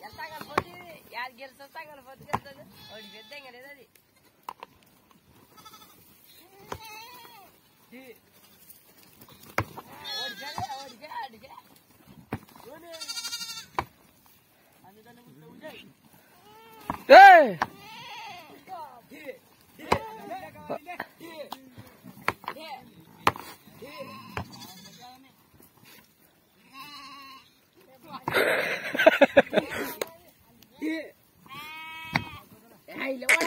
ఎంత గెలిపోతుంది యారు గెలిచొస్తా గెలిపోతు గెలుతుంది ఒకటి పెద్ద ఇంకా లేదది Hey! മനസ്സിലായില്ല ഓള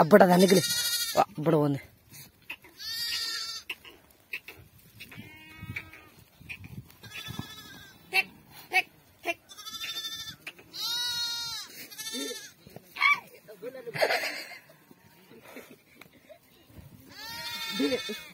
അവിടെ തന്നെ നിൽക്കില്ലേ വന്ന്. Do.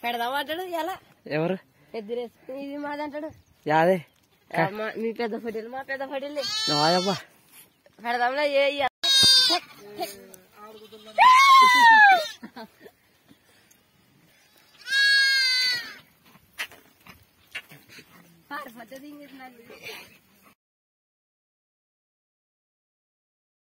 ఇక పెడదామంటాడు ఎలా ఎవరు ఎద్దురేసి ఇది మాదంటాడు యాదే ఆ, మా- మీ పెద్ద ఫోటోలు మా పెద్ద ఫోటోలు నాయబ్బా పెడదాంలో ఏ ఇయ్య. పారిపోతుంది ఇంక